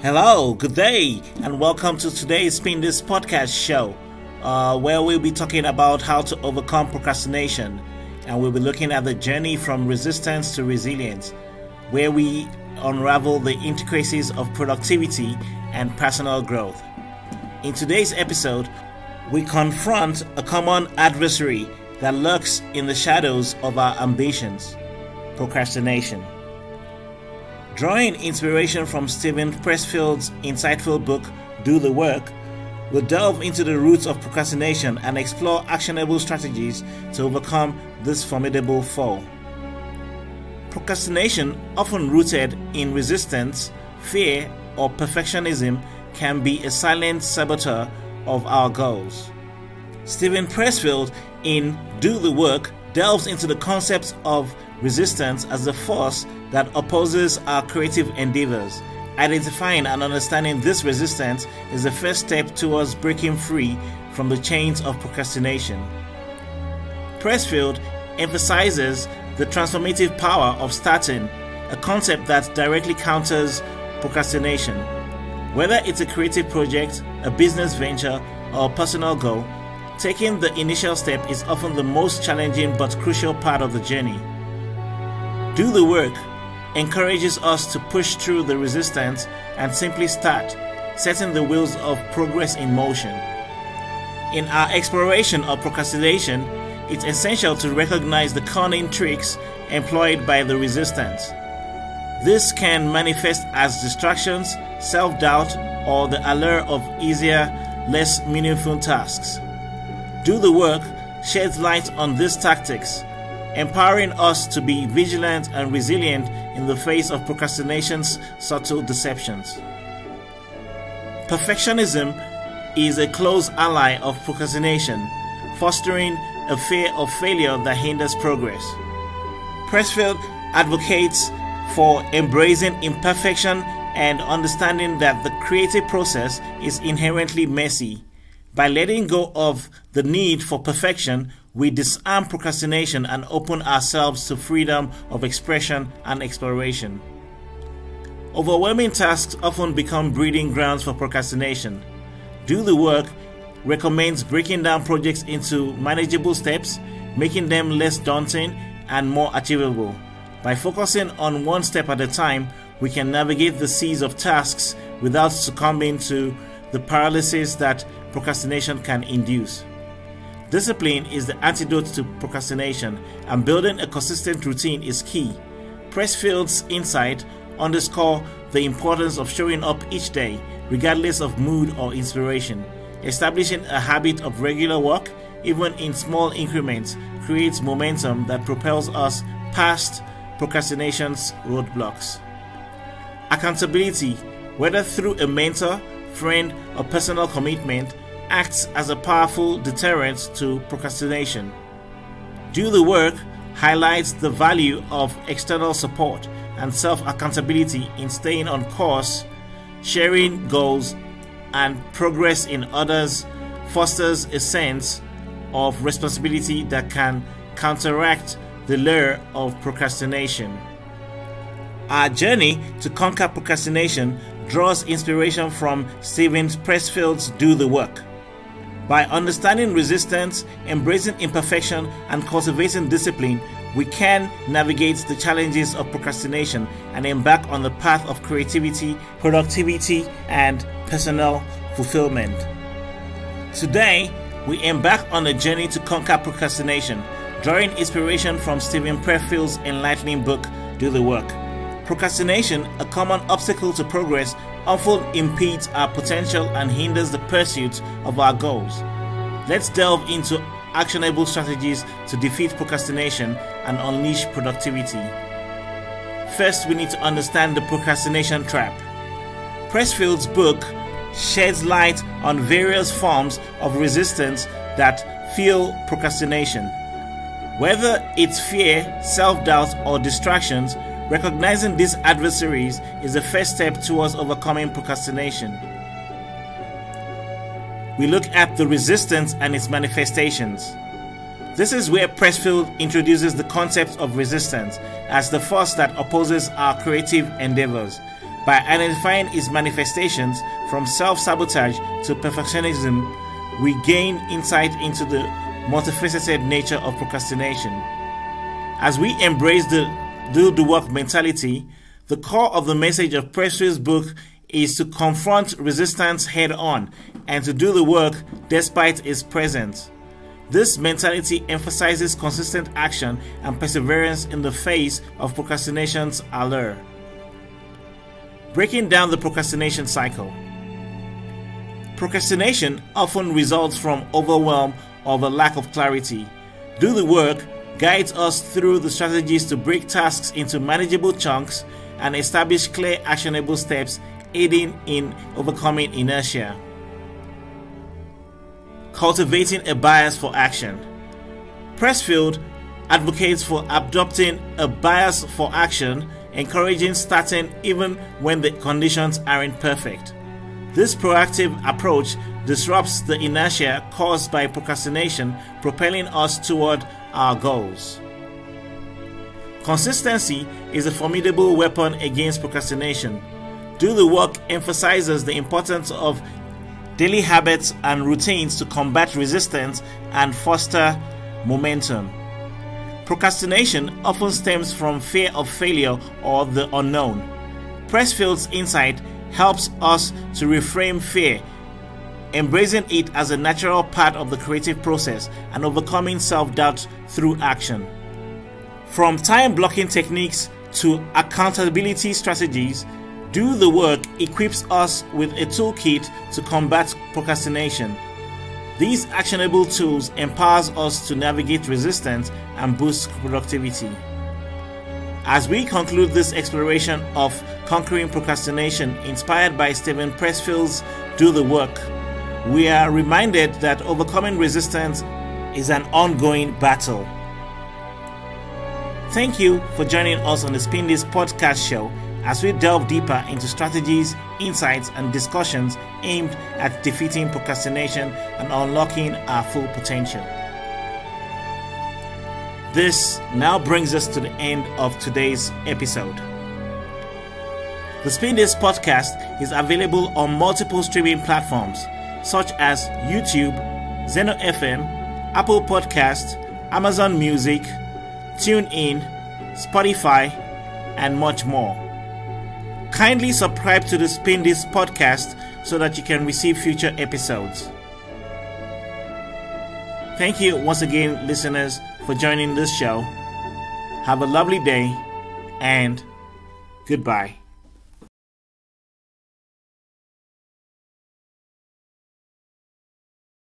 Hello, good day, and welcome to today's Spin Disc Podcast show, uh, where we'll be talking about how to overcome procrastination. And we'll be looking at the journey from resistance to resilience, where we unravel the intricacies of productivity and personal growth. In today's episode, we confront a common adversary that lurks in the shadows of our ambitions procrastination. Drawing inspiration from Steven Pressfield's insightful book, Do the Work, we'll delve into the roots of procrastination and explore actionable strategies to overcome this formidable foe. Procrastination, often rooted in resistance, fear, or perfectionism, can be a silent saboteur of our goals. Steven Pressfield, in Do the Work, delves into the concepts of resistance as the force that opposes our creative endeavors. Identifying and understanding this resistance is the first step towards breaking free from the chains of procrastination. Pressfield emphasizes the transformative power of starting, a concept that directly counters procrastination. Whether it's a creative project, a business venture, or a personal goal, taking the initial step is often the most challenging but crucial part of the journey. Do the work encourages us to push through the resistance and simply start, setting the wheels of progress in motion. In our exploration of procrastination, it's essential to recognize the cunning tricks employed by the resistance. This can manifest as distractions, self doubt, or the allure of easier, less meaningful tasks. Do the work sheds light on these tactics empowering us to be vigilant and resilient in the face of procrastination's subtle deceptions. Perfectionism is a close ally of procrastination, fostering a fear of failure that hinders progress. Pressfield advocates for embracing imperfection and understanding that the creative process is inherently messy. By letting go of the need for perfection, we disarm procrastination and open ourselves to freedom of expression and exploration. Overwhelming tasks often become breeding grounds for procrastination. Do the work recommends breaking down projects into manageable steps, making them less daunting and more achievable. By focusing on one step at a time, we can navigate the seas of tasks without succumbing to the paralysis that procrastination can induce. Discipline is the antidote to procrastination, and building a consistent routine is key. Pressfield's insight underscore the importance of showing up each day, regardless of mood or inspiration. Establishing a habit of regular work, even in small increments, creates momentum that propels us past procrastination's roadblocks. Accountability, whether through a mentor, friend, or personal commitment, acts as a powerful deterrent to procrastination. Do the work highlights the value of external support and self accountability in staying on course, sharing goals, and progress in others fosters a sense of responsibility that can counteract the lure of procrastination. Our journey to conquer procrastination draws inspiration from Steven Pressfield's Do the Work. By understanding resistance, embracing imperfection, and cultivating discipline, we can navigate the challenges of procrastination and embark on the path of creativity, productivity, and personal fulfillment. Today, we embark on a journey to conquer procrastination, drawing inspiration from Steven Pressfield's enlightening book, Do the Work. Procrastination, a common obstacle to progress, often impedes our potential and hinders the pursuit of our goals. Let's delve into actionable strategies to defeat procrastination and unleash productivity. First, we need to understand the procrastination trap. Pressfield's book sheds light on various forms of resistance that fuel procrastination. Whether it's fear, self doubt, or distractions, Recognizing these adversaries is the first step towards overcoming procrastination. We look at the resistance and its manifestations. This is where Pressfield introduces the concept of resistance as the force that opposes our creative endeavors. By identifying its manifestations from self sabotage to perfectionism, we gain insight into the multifaceted nature of procrastination. As we embrace the do the work mentality, the core of the message of Pressfield's book is to confront resistance head on and to do the work despite its presence. This mentality emphasizes consistent action and perseverance in the face of procrastination's allure. Breaking down the procrastination cycle. Procrastination often results from overwhelm or the lack of clarity. Do the work guides us through the strategies to break tasks into manageable chunks and establish clear actionable steps aiding in overcoming inertia. Cultivating a bias for action. Pressfield advocates for adopting a bias for action, encouraging starting even when the conditions aren't perfect. This proactive approach disrupts the inertia caused by procrastination, propelling us toward our goals. Consistency is a formidable weapon against procrastination. Do the work emphasizes the importance of daily habits and routines to combat resistance and foster momentum. Procrastination often stems from fear of failure or the unknown. Pressfield's insight helps us to reframe fear, embracing it as a natural part of the creative process and overcoming self doubt through action. From time blocking techniques to accountability strategies, do the Work equips us with a toolkit to combat procrastination. These actionable tools empowers us to navigate resistance and boost productivity. As we conclude this exploration of conquering procrastination inspired by Steven Pressfield's Do the Work, we are reminded that overcoming resistance is an ongoing battle. Thank you for joining us on the Spin Disc podcast show as we delve deeper into strategies, insights, and discussions aimed at defeating procrastination and unlocking our full potential. This now brings us to the end of today's episode. The Spin Disc podcast is available on multiple streaming platforms such as YouTube, Zeno FM, Apple Podcast, Amazon Music, TuneIn, Spotify, and much more. Kindly subscribe to the Spin Disc podcast so that you can receive future episodes. Thank you once again, listeners, for joining this show. Have a lovely day and goodbye.